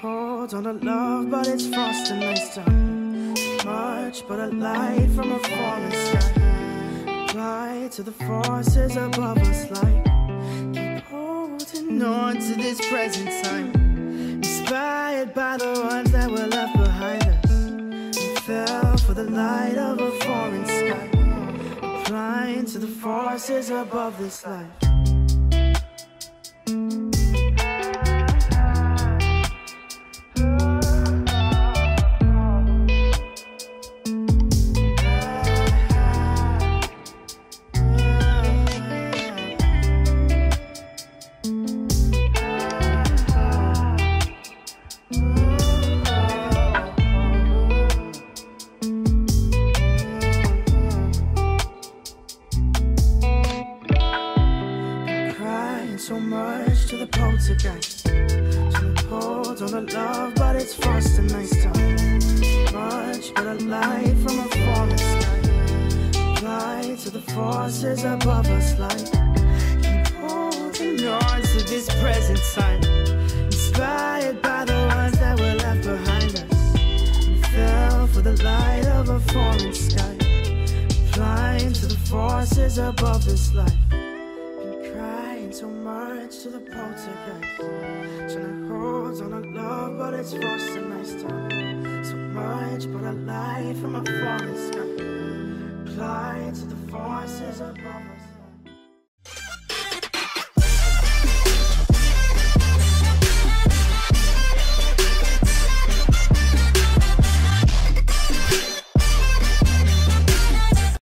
hold on to love, but it's frost and nice time. Much but a light from a falling sky. Fly to the forces above us, like keep holding on to this present time. Inspired by the ones that were left behind us. We fell for the light of a foreign sky. Flying to the forces above this life. The poltergeist. Trying to hold on the love, but it's frost and nice time. Much but a light from a falling sky. Fly to the forces above us, like keep holding on to this present time. Inspired by the ones that were left behind us. We fell for the light of a falling sky. Flying to the forces above this life to the poltergeist. Trying to hold on a love, but it's and nice time. So much, but a light from a falling sky. Apply to the forces above.